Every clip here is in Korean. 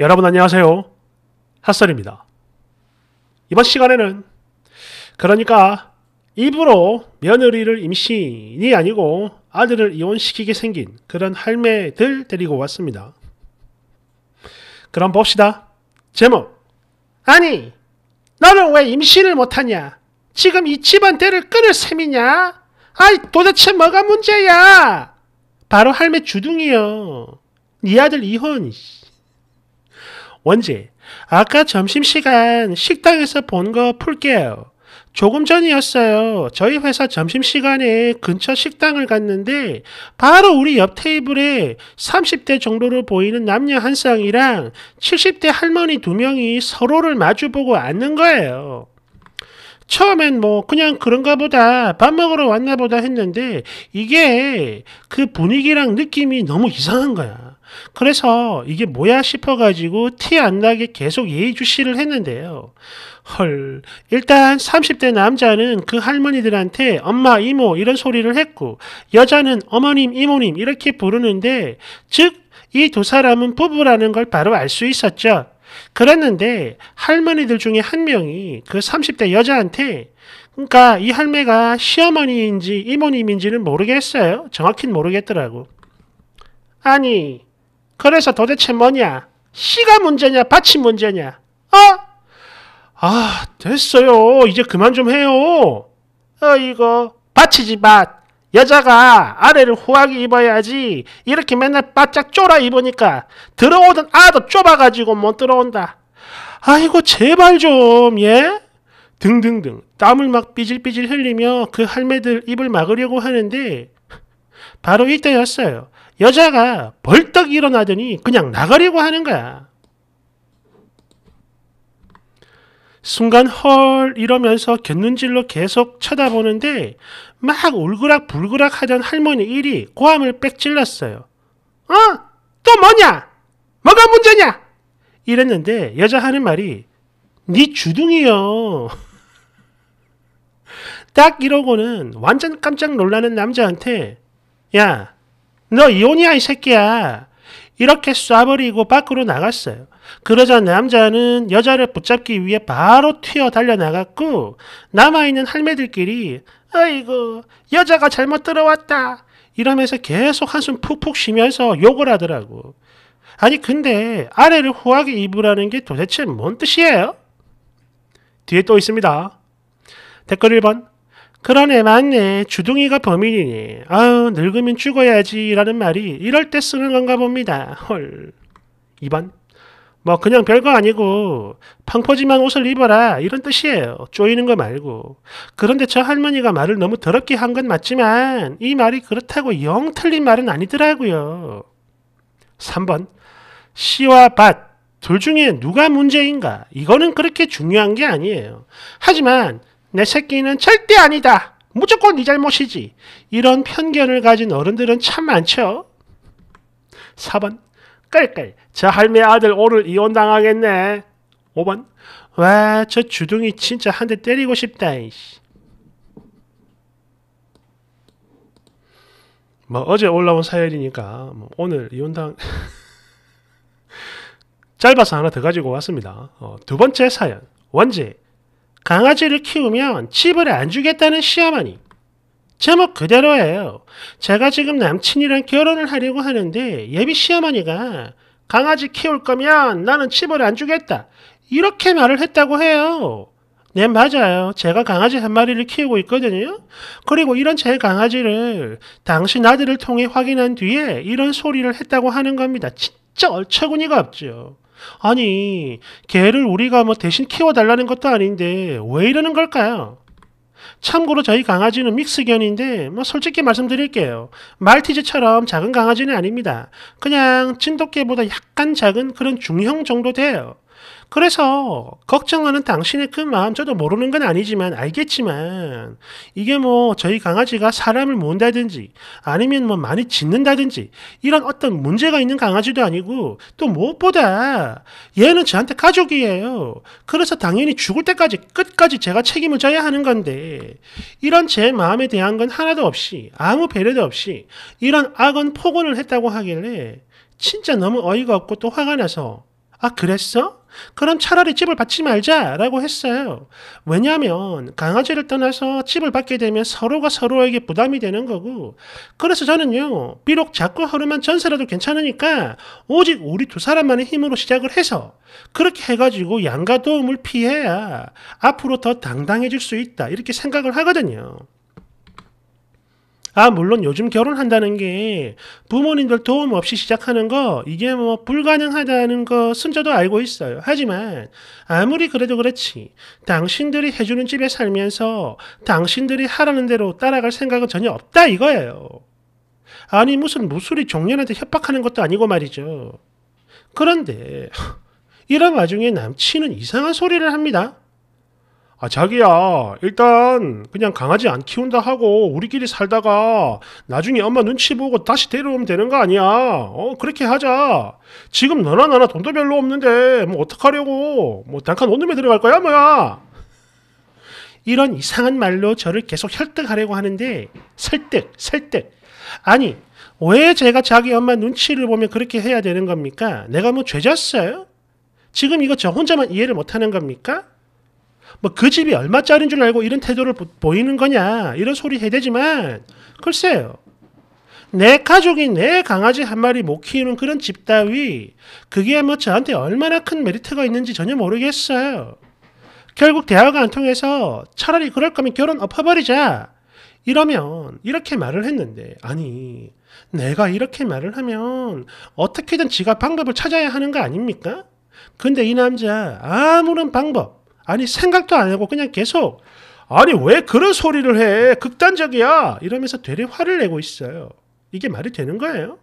여러분 안녕하세요. 핫설입니다. 이번 시간에는 그러니까 입으로 며느리를 임신이 아니고 아들을 이혼시키게 생긴 그런 할매들 데리고 왔습니다. 그럼 봅시다. 제목 아니 너는 왜 임신을 못하냐? 지금 이 집안 대를 끊을 셈이냐? 아이 도대체 뭐가 문제야? 바로 할매 주둥이요. 네 아들 이혼. 원재, 아까 점심시간 식당에서 본 거 풀게요. 조금 전이었어요. 저희 회사 점심시간에 근처 식당을 갔는데 바로 우리 옆 테이블에 30대 정도로 보이는 남녀 한 쌍이랑 70대 할머니 두 명이 서로를 마주보고 앉는 거예요. 처음엔 뭐 그냥 그런가 보다 밥 먹으러 왔나 보다 했는데 이게 그 분위기랑 느낌이 너무 이상한 거야. 그래서 이게 뭐야 싶어가지고 티 안 나게 계속 예의주시를 했는데요. 헐, 일단 30대 남자는 그 할머니들한테 엄마, 이모 이런 소리를 했고 여자는 어머님, 이모님 이렇게 부르는데 즉 이 두 사람은 부부라는 걸 바로 알 수 있었죠. 그랬는데 할머니들 중에 한 명이 그 30대 여자한테 그러니까 이 할매가 시어머니인지 이모님인지는 모르겠어요. 정확히는 모르겠더라고. 아니, 그래서 도대체 뭐냐? 씨가 문제냐? 밭이 문제냐? 어? 아, 됐어요. 이제 그만 좀 해요. 어, 이거, 밭이지, 밭. 여자가 아래를 후하게 입어야지. 이렇게 맨날 바짝 쫄아 입으니까 들어오던 아도 좁아가지고 못 들어온다. 아이고, 제발 좀, 예? 등등등. 땀을 막 삐질삐질 흘리며 그 할매들 입을 막으려고 하는데, 바로 이때였어요. 여자가 벌떡 일어나더니 그냥 나가려고 하는 거야. 순간 헐 이러면서 곁눈질로 계속 쳐다보는데 막 울그락불그락 하던 할머니 일이 고함을 빽 찔렀어요. 어? 또 뭐냐? 뭐가 문제냐? 이랬는데 여자 하는 말이 네 주둥이요. 딱 이러고는 완전 깜짝 놀라는 남자한테 야, 너 이혼이야 이 새끼야. 이렇게 쏴버리고 밖으로 나갔어요. 그러자 남자는 여자를 붙잡기 위해 바로 튀어 달려나갔고 남아있는 할매들끼리 아이고 여자가 잘못 들어왔다 이러면서 계속 한숨 푹푹 쉬면서 욕을 하더라고. 아니 근데 아래를 후하게 입으라는 게 도대체 뭔 뜻이에요? 뒤에 또 있습니다. 댓글 1번 그러네 맞네. 주둥이가 범인이네 아유 늙으면 죽어야지 라는 말이 이럴 때 쓰는 건가 봅니다. 헐. 2번? 뭐 그냥 별거 아니고 펑퍼짐한 옷을 입어라. 이런 뜻이에요. 쪼이는 거 말고. 그런데 저 할머니가 말을 너무 더럽게 한 건 맞지만 이 말이 그렇다고 영 틀린 말은 아니더라고요. 3번. 시와 밭. 둘 중에 누가 문제인가? 이거는 그렇게 중요한 게 아니에요. 하지만 내 새끼는 절대 아니다. 무조건 네 잘못이지. 이런 편견을 가진 어른들은 참 많죠. 4번 깔깔 저 할매 아들 오늘 이혼당하겠네. 5번 와 저 주둥이 진짜 한 대 때리고 싶다. 뭐 어제 올라온 사연이니까 뭐 오늘 이혼당 짧아서 하나 더 가지고 왔습니다. 어, 두 번째 사연 원제 강아지를 키우면 집을 안 주겠다는 시어머니. 제목 그대로예요. 제가 지금 남친이랑 결혼을 하려고 하는데 예비 시어머니가 강아지 키울 거면 나는 집을 안 주겠다. 이렇게 말을 했다고 해요. 네, 맞아요. 제가 강아지 한 마리를 키우고 있거든요. 그리고 이런 제 강아지를 당신 아들을 통해 확인한 뒤에 이런 소리를 했다고 하는 겁니다. 진짜 얼처구니가 없죠. 아니, 개를 우리가 뭐 대신 키워달라는 것도 아닌데 왜 이러는 걸까요? 참고로 저희 강아지는 믹스견인데 뭐 솔직히 말씀드릴게요. 말티즈처럼 작은 강아지는 아닙니다. 그냥 진돗개보다 약간 작은 그런 중형 정도 돼요. 그래서 걱정하는 당신의 그 마음 저도 모르는 건 아니지만 알겠지만 이게 뭐 저희 강아지가 사람을 모은다든지 아니면 뭐 많이 짖는다든지 이런 어떤 문제가 있는 강아지도 아니고 또 무엇보다 얘는 저한테 가족이에요. 그래서 당연히 죽을 때까지 끝까지 제가 책임을 져야 하는 건데 이런 제 마음에 대한 건 하나도 없이 아무 배려도 없이 이런 악은 폭언을 했다고 하길래 진짜 너무 어이가 없고 또 화가 나서 아, 그랬어? 그럼 차라리 집을 받지 말자라고 했어요. 왜냐하면 강아지를 떠나서 집을 받게 되면 서로가 서로에게 부담이 되는 거고 그래서 저는요 비록 자꾸 하루만 전세라도 괜찮으니까 오직 우리 두 사람만의 힘으로 시작을 해서 그렇게 해가지고 양가 도움을 피해야 앞으로 더 당당해질 수 있다 이렇게 생각을 하거든요. 아, 물론 요즘 결혼한다는 게 부모님들 도움 없이 시작하는 거, 이게 뭐 불가능하다는 것은 저도 알고 있어요. 하지만 아무리 그래도 그렇지. 당신들이 해주는 집에 살면서 당신들이 하라는 대로 따라갈 생각은 전혀 없다 이거예요. 아니, 무슨 무술이 종년한테 협박하는 것도 아니고 말이죠. 그런데, 이런 와중에 남친은 이상한 소리를 합니다. 아, 자기야, 일단 그냥 강아지 안 키운다 하고 우리끼리 살다가 나중에 엄마 눈치 보고 다시 데려오면 되는 거 아니야. 어, 그렇게 하자. 지금 너나 나나 돈도 별로 없는데 뭐 어떡하려고. 뭐 단칸 원룸에 들어갈 거야, 뭐야. 이런 이상한 말로 저를 계속 혈득하려고 하는데 설득, 설득. 아니, 왜 제가 자기 엄마 눈치를 보면 그렇게 해야 되는 겁니까? 내가 뭐 죄졌어요? 지금 이거 저 혼자만 이해를 못하는 겁니까? 뭐 그 집이 얼마짜리인 줄 알고 이런 태도를 보, 이는 거냐 이런 소리 해야 되지만 글쎄요. 내 가족이 내 강아지 한 마리 못 키우는 그런 집 따위 그게 뭐 저한테 얼마나 큰 메리트가 있는지 전혀 모르겠어요. 결국 대화가 안 통해서 차라리 그럴 거면 결혼 엎어버리자. 이러면 이렇게 말을 했는데 아니 내가 이렇게 말을 하면 어떻게든 지가 방법을 찾아야 하는 거 아닙니까? 근데 이 남자 아무런 방법 아니 생각도 안 하고 그냥 계속 아니 왜 그런 소리를 해 극단적이야 이러면서 되레 화를 내고 있어요. 이게 말이 되는 거예요?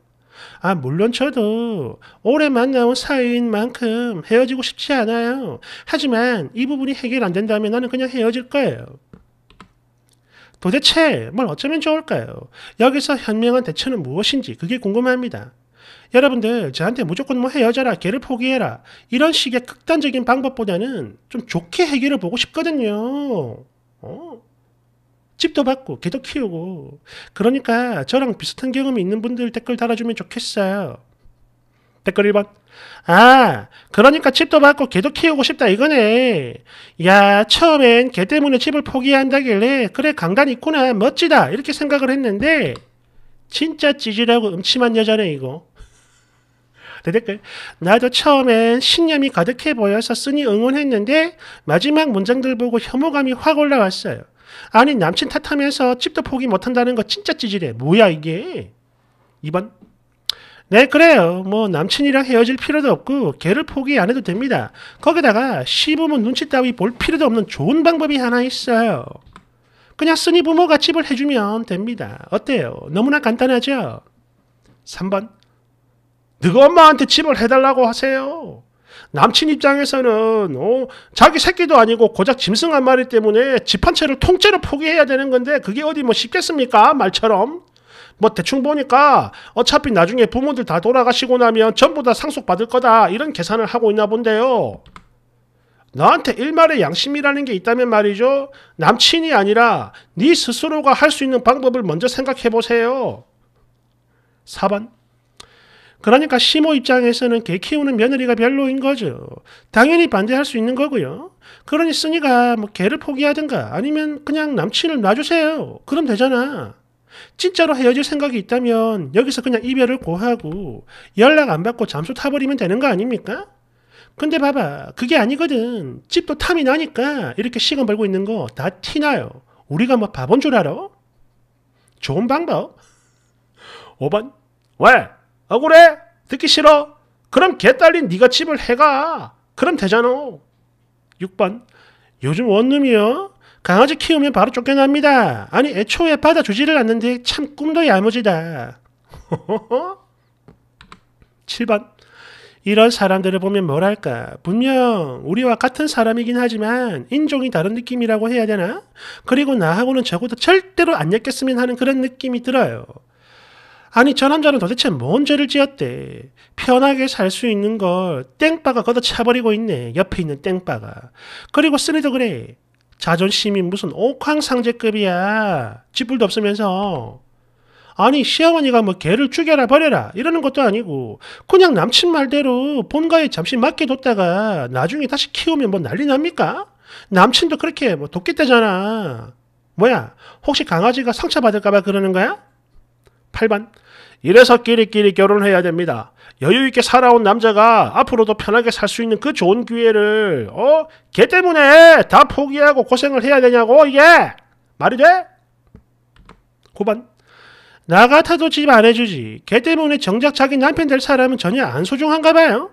아 물론 저도 오래 만나온 사이인 만큼 헤어지고 싶지 않아요. 하지만 이 부분이 해결 안 된다면 나는 그냥 헤어질 거예요. 도대체 뭘 어쩌면 좋을까요? 여기서 현명한 대처는 무엇인지 그게 궁금합니다. 여러분들 저한테 무조건 뭐 헤어져라 걔를 포기해라 이런 식의 극단적인 방법보다는 좀 좋게 해결을 보고 싶거든요. 어? 집도 받고 개도 키우고 그러니까 저랑 비슷한 경험이 있는 분들 댓글 달아주면 좋겠어요. 댓글 1번 아 그러니까 집도 받고 개도 키우고 싶다 이거네. 야 처음엔 개 때문에 집을 포기한다길래 그래 강단 있구나 멋지다 이렇게 생각을 했는데 진짜 찌질하고 음침한 여자네 이거. 대댓글 나도 처음엔 신념이 가득해 보여서 쓰니 응원했는데 마지막 문장들 보고 혐오감이 확 올라왔어요. 아니 남친 탓하면서 집도 포기 못한다는 거 진짜 찌질해. 뭐야 이게? 2번 네 그래요. 뭐 남친이랑 헤어질 필요도 없고 걔를 포기 안 해도 됩니다. 거기다가 시부모 눈치 따위 볼 필요도 없는 좋은 방법이 하나 있어요. 그냥 쓰니 부모가 집을 해주면 됩니다. 어때요? 너무나 간단하죠? 3번 너가 엄마한테 집을 해달라고 하세요. 남친 입장에서는 어, 자기 새끼도 아니고 고작 짐승 한 마리 때문에 집 한 채를 통째로 포기해야 되는 건데 그게 어디 뭐 쉽겠습니까? 말처럼. 뭐 대충 보니까 어차피 나중에 부모들 다 돌아가시고 나면 전부 다 상속받을 거다 이런 계산을 하고 있나 본데요. 너한테 일말의 양심이라는 게 있다면 말이죠. 남친이 아니라 네 스스로가 할 수 있는 방법을 먼저 생각해 보세요. 4번 그러니까 시모 입장에서는 개 키우는 며느리가 별로인 거죠. 당연히 반대할 수 있는 거고요. 그러니 쓰니가 뭐 개를 포기하든가 아니면 그냥 남친을 놔주세요. 그럼 되잖아. 진짜로 헤어질 생각이 있다면 여기서 그냥 이별을 고하고 연락 안 받고 잠수 타버리면 되는 거 아닙니까? 근데 봐봐. 그게 아니거든. 집도 탐이 나니까 이렇게 시간 벌고 있는 거 다 티나요. 우리가 뭐 바본 줄 알아? 좋은 방법. 5번. 왜? 억울해? 듣기 싫어? 그럼 개딸린 네가 집을 해가. 그럼 되잖아. 6번. 요즘 원룸이요? 강아지 키우면 바로 쫓겨납니다. 아니 애초에 받아주지를 않는데 참 꿈도 야무지다. 7번. 이런 사람들을 보면 뭐랄까 분명 우리와 같은 사람이긴 하지만 인종이 다른 느낌이라고 해야 되나? 그리고 나하고는 적어도 절대로 안 엮였으면 하는 그런 느낌이 들어요. 아니 저 남자는 도대체 뭔 죄를 지었대. 편하게 살 수 있는 걸 땡빠가 걷어차버리고 있네. 옆에 있는 땡빠가. 그리고 쓰니도 그래. 자존심이 무슨 옥황상제급이야. 지불도 없으면서. 아니 시어머니가 뭐 개를 죽여라 버려라 이러는 것도 아니고 그냥 남친 말대로 본가에 잠시 맡겨뒀다가 나중에 다시 키우면 뭐 난리 납니까? 남친도 그렇게 뭐 돕겠다잖아. 뭐야 혹시 강아지가 상처받을까봐 그러는 거야? 8번 이래서 끼리끼리 결혼해야 됩니다. 여유 있게 살아온 남자가 앞으로도 편하게 살 수 있는 그 좋은 기회를 어? 걔 때문에 다 포기하고 고생을 해야 되냐고 이게 말이 돼? 9번 나 같아도 집 안 해주지. 걔 때문에 정작 자기 남편 될 사람은 전혀 안 소중한가 봐요.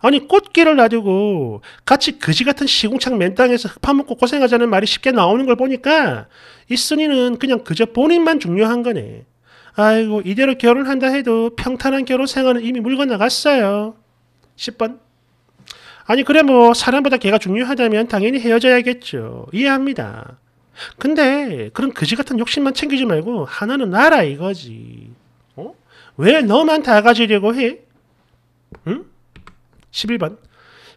아니 꽃길을 놔두고 같이 그지 같은 시궁창 맨땅에서 흙파먹고 고생하자는 말이 쉽게 나오는 걸 보니까 이 쓴이는 그냥 그저 본인만 중요한 거네. 아이고 이대로 결혼한다 해도 평탄한 결혼 생활은 이미 물건 나갔어요. 10번 아니 그래 뭐 사람보다 걔가 중요하다면 당연히 헤어져야겠죠. 이해합니다. 근데 그런 그지 같은 욕심만 챙기지 말고 하나는 나라 이거지. 어? 왜 너만 다 가지려고 해? 응? 11번.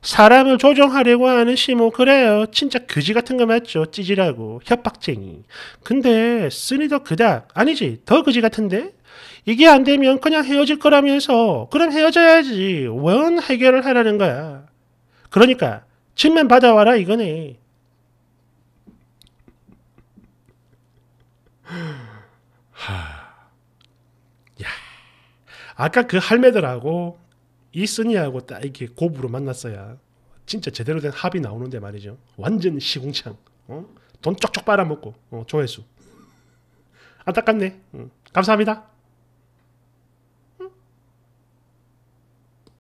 사람을 조종하려고 하는 시모 그래요. 진짜 그지 같은 거 맞죠? 찌질하고 협박쟁이. 근데 쓰니도 그닥 아니지 더 그지 같은데? 이게 안 되면 그냥 헤어질 거라면서 그럼 헤어져야지. 원 해결을 하라는 거야. 그러니까 집만 받아와라 이거네. 야, 아까 그 할매들하고 이 쓰니하고 딱 이렇게 고부로 만났어야 진짜 제대로 된 합이 나오는데 말이죠. 완전 시궁창. 어? 돈 쪽쪽 빨아먹고 어, 조회수. 안타깝네. 음, 감사합니다.